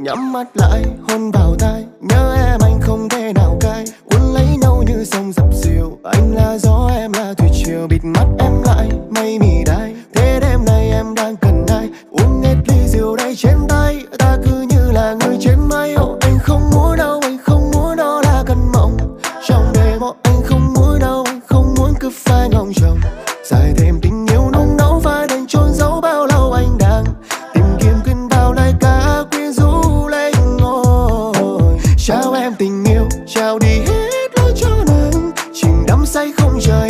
nhắm mắt lại hôn vào tai. Nhớ em anh không thể nào cay cuốn lấy nhau như sông dập dìu. Anh là gió em là thủy triều. Bịt mắt em lại mây mì đai. Thế đêm nay em đang cần ai? Uống hết ly rượu đây trên tay. Ta cứ như là người trên mây oh, anh không muốn đâu anh không muốn đó là cơn mộng. Trong đêm oh, anh không muốn đâu anh không muốn cứ phải ngóng chồng. Dài thêm tình em tình yêu trao đi hết lối cho nàng. Chìm đắm say không rời.